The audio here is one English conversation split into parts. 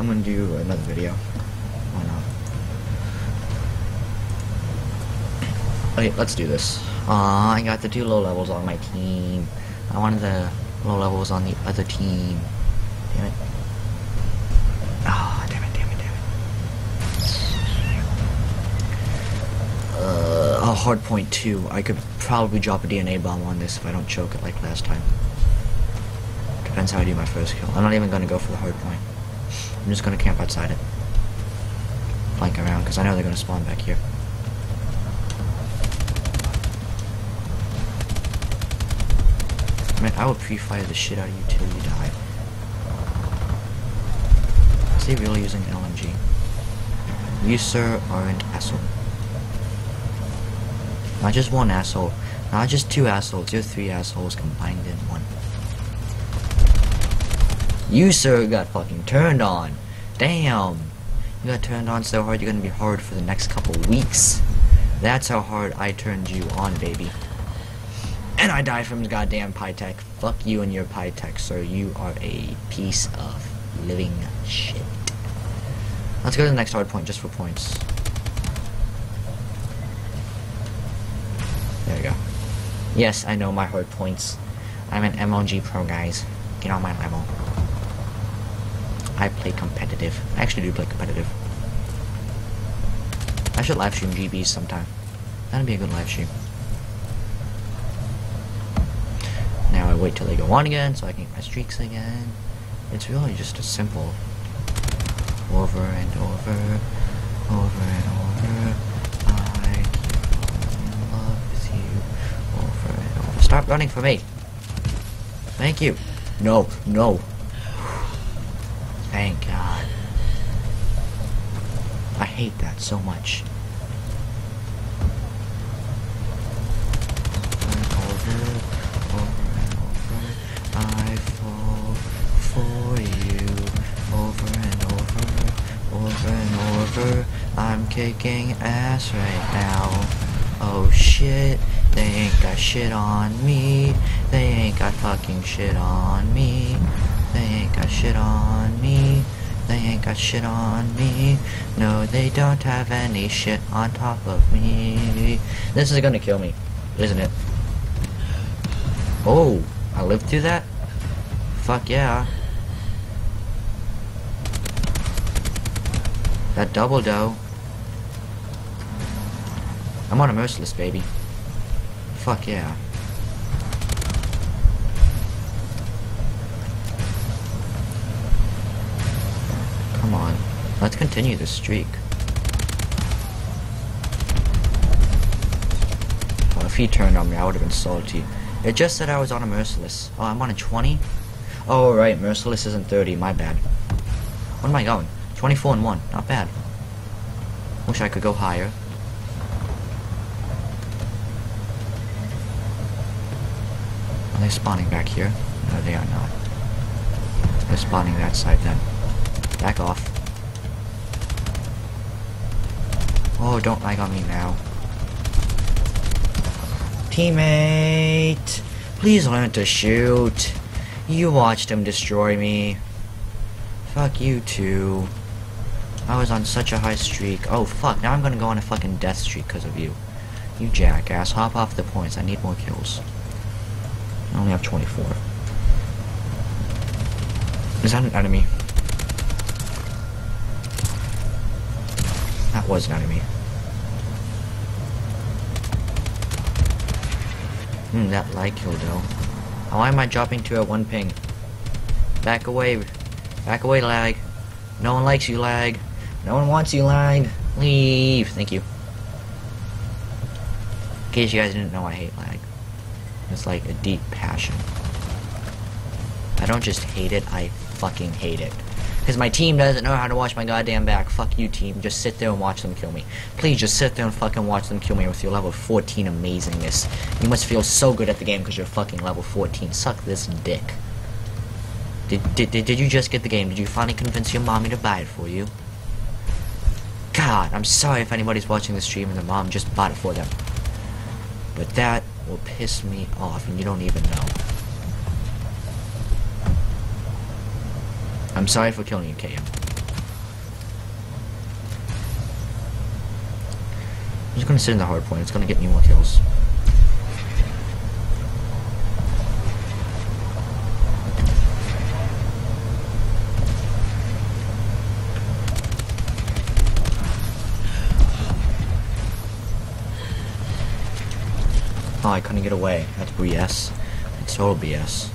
I'm gonna do another video. Why not? Okay, let's do this. Aw, I got the two low levels on my team. I wanted the low levels on the other team. Damn it. Ah, damn it, damn it, damn it. Uh, a hard point two. I could probably drop a DNA bomb on this if I don't choke it like last time. Depends how I do my first kill. I'm not even gonna go for the hard point. I'm just gonna camp outside it. Flank around, because I know they're gonna spawn back here. Man, I would pre-fire the shit out of you till you die. Is he really using LMG? You, sir, are an asshole. Not just one asshole. Not just two assholes. You're three assholes combined in one. You, sir, got fucking turned on. Damn. You got turned on so hard you're gonna be hard for the next couple weeks. That's how hard I turned you on, baby. And I died from goddamn Pytech. Fuck you and your Pytech, sir. You are a piece of living shit. Let's go to the next hard point just for points. There we go. Yes, I know my hard points. I'm an MLG pro, guys. Get on my level. I play competitive. I actually do play competitive. I should live stream GBs sometime. That'd be a good live stream. Now I wait till they go on again so I can get my streaks again. It's really just a simple over and over, over and over. I keep in love with you over and over. Stop running for me. Thank you. No, no. Thank God. I hate that so much. Over, over and over, I fall for you. Over and over, over and over, I'm kicking ass right now. Oh shit, they ain't got shit on me. They ain't got fucking shit on me. They ain't got shit on me. They ain't got shit on me. No, they don't have any shit on top of me. This is gonna kill me, isn't it? Oh, I lived through that? Fuck yeah. That double dough. I'm on a merciless, baby. Fuck yeah. Come on. Let's continue this streak. Well, if he turned on me, I would have been salty. It just said I was on a merciless. Oh, I'm on a 20? Oh, right. Merciless isn't 30. My bad. What am I going? 24 and 1. Not bad. Wish I could go higher. Are they spawning back here? No, they are not. They're spawning that side then. Back off. Oh, don't lag on me now. Teammate! Please learn to shoot. You watched him destroy me. Fuck you too. I was on such a high streak. Oh fuck, now I'm gonna go on a fucking death streak because of you. You jackass, hop off the points. I need more kills. I only have 24. Is that an enemy? Was an enemy. Hmm, that light killed though. Why am I dropping to a one ping? Back away. Back away, lag. No one likes you, lag. No one wants you, lag. Leave. Thank you. In case you guys didn't know, I hate lag. It's like a deep passion. I don't just hate it, I fucking hate it. Because my team doesn't know how to watch my goddamn back. Fuck you, team. Just sit there and watch them kill me. Please, just sit there and fucking watch them kill me with your level 14 amazingness. You must feel so good at the game because you're fucking level 14. Suck this dick. Did, did, did, did you just get the game? Did you finally convince your mommy to buy it for you? God, I'm sorry if anybody's watching the stream and their mom just bought it for them. But that will piss me off and you don't even know. I'm sorry for killing you, KO. I'm just gonna sit in the hard point. It's gonna get me more kills. Oh, I couldn't get away. That's BS. That's total BS.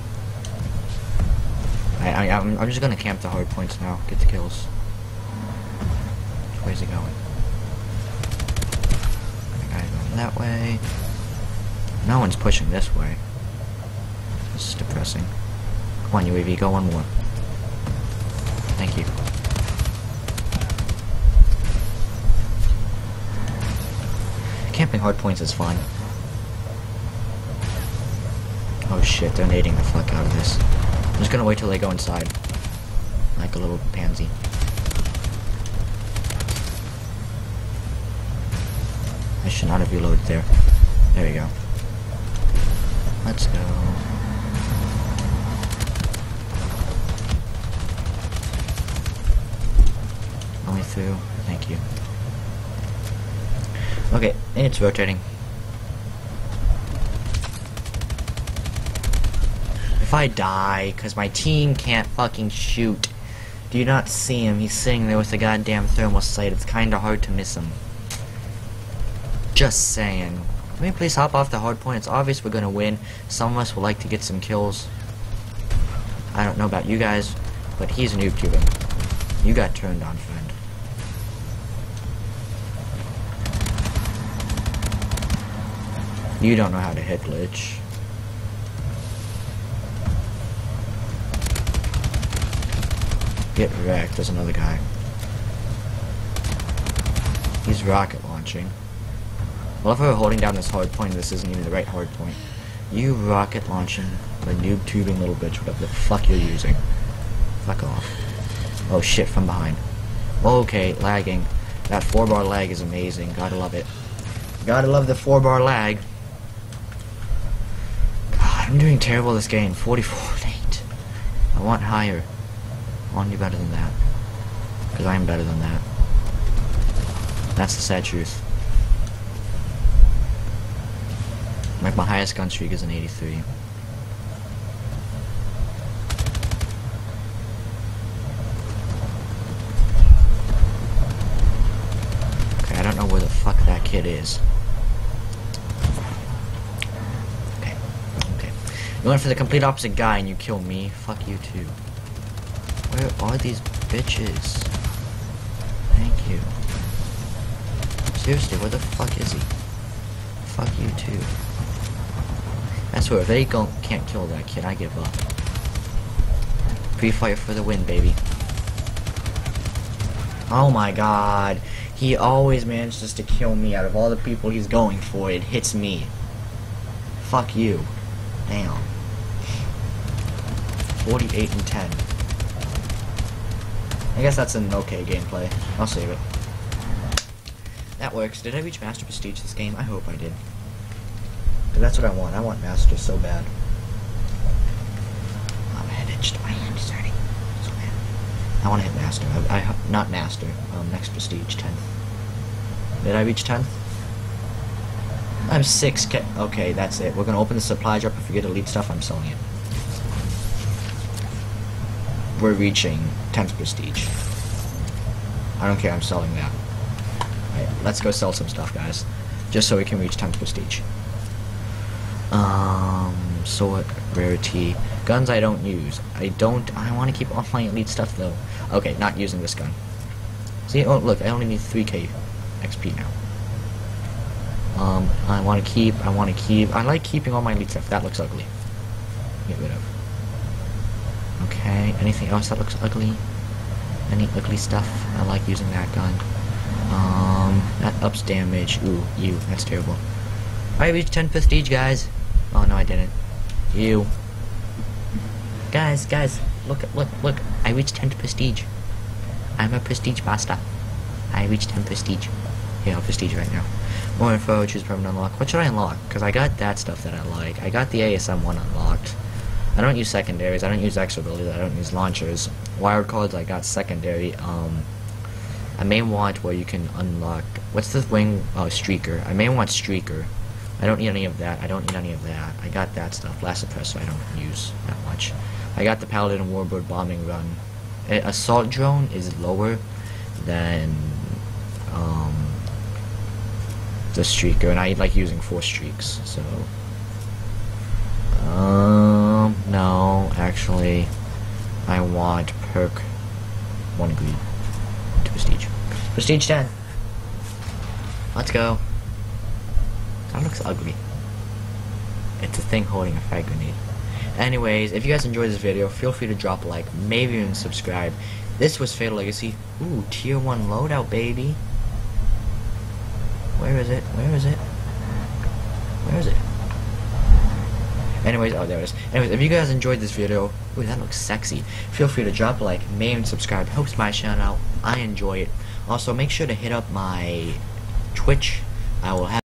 I, I, I'm, I'm just gonna camp the hard points now. Get the kills. Where's it going? The guy's going that way. No one's pushing this way. This is depressing. Come on, UAV, go one more. Thank you. Camping hard points is fun. Oh shit, they're nading the fuck out of this. I'm just gonna wait till they go inside. Like a little pansy. I should not have reloaded there. There we go. Let's go. Only through. Thank you. Okay, it's rotating. If I die, because my team can't fucking shoot. Do you not see him? He's sitting there with a goddamn thermal sight. It's kinda hard to miss him. Just saying. Can we please hop off the hard point? It's obvious we're gonna win. Some of us would like to get some kills. I don't know about you guys, but he's a noob tubing. You got turned on, friend. You don't know how to hit glitch. Get wrecked, there's another guy. He's rocket launching. I love how we're holding down this hard point, this isn't even the right hard point. You rocket launching, the noob tubing little bitch, whatever the fuck you're using. Fuck off. Oh shit, from behind. Okay, lagging. That 4 bar lag is amazing, gotta love it. Gotta love the 4 bar lag. God, I'm doing terrible this game. 44 8. I want higher. Want do better than that. Because I am better than that. That's the sad truth. Like my highest gun streak is an 83. Okay, I don't know where the fuck that kid is. Okay, okay. You went for the complete opposite guy and you kill me. Fuck you too. Where are these bitches? Thank you. Seriously, where the fuck is he? Fuck you too. I swear, if they don't, can't kill that kid, I give up. Pre-fire for the win, baby. Oh my god. He always manages to kill me out of all the people he's going for. It hits me. Fuck you. Damn. 48 and 10. I guess that's an okay gameplay. I'll save it. That works. Did I reach Master Prestige this game? I hope I did. Cause that's what I want. I want Master so bad. Oh, my head. My hand is hurting. So bad. I want to hit Master. I, I not Master. Um, next Prestige, 10th. Did I reach 10th? I'm 6 Okay, that's it. We're gonna open the supply drop. If we get elite stuff, I'm selling it. We're reaching 10th Prestige. I don't care, I'm selling that. Alright, let's go sell some stuff, guys. Just so we can reach 10th Prestige. Um, sword, rarity. Guns I don't use. I don't, I want to keep all my elite stuff though. Okay, not using this gun. See, oh look, I only need 3k XP now. Um, I want to keep, I want to keep, I like keeping all my elite stuff. That looks ugly. Get rid of. Okay, anything else that looks ugly? Any ugly stuff? I like using that gun. Um, that ups damage. Ooh, you, that's terrible. I reached 10 prestige, guys. Oh, no, I didn't. You. Guys, guys, look, look, look. I reached 10 prestige. I'm a prestige master. I reached 10 prestige. Yeah, I'll prestige right now. More info, choose permanent unlock. What should I unlock? Because I got that stuff that I like. I got the ASM one unlocked. I don't use secondaries. I don't use extra abilities. I don't use launchers. Wild cards, I got secondary. Um, I may want where you can unlock What's the wing? Oh, streaker. I may want streaker. I don't need any of that. I don't need any of that. I got that stuff. Blast suppressor I don't use that much. I got the Paladin Warbird bombing run. Assault drone is lower than um, the streaker, and I like using four streaks. So, um, no, actually, I want perk one greed to prestige. Prestige ten. Let's go. That looks ugly. It's a thing holding a frag grenade. Anyways, if you guys enjoyed this video, feel free to drop a like, maybe even subscribe. This was Fatal Legacy. Ooh, tier 1 loadout, baby. Where is it? Where is it? Where is it? Anyways, oh, there it is. Anyways, if you guys enjoyed this video, ooh, that looks sexy. Feel free to drop a like, even subscribe. Helps my channel out. I enjoy it. Also, make sure to hit up my Twitch. I will have